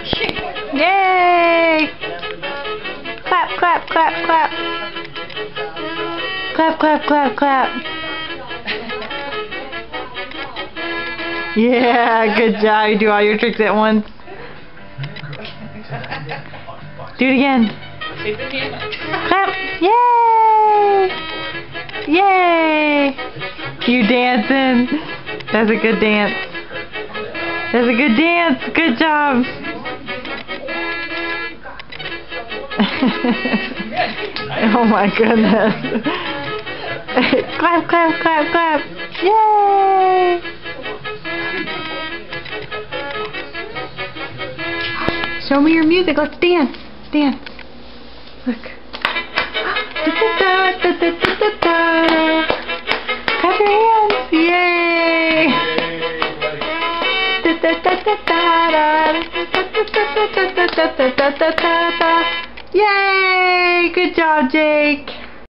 Yay! Clap, clap, clap, clap. Clap, clap, clap, clap. Yeah, good job. You do all your tricks at once. Do it again. Clap. Yay! Yay! You dancing. That's a good dance. That's a good dance. Good job. Oh my goodness. clap, clap, clap, clap. Yay! Show me your music. Let's dance. Dance. Look. Clap your hands. Yay! Da, da, da. Da, da, da, da, da, da, da, da, da, da. Yay! Good job, Jake.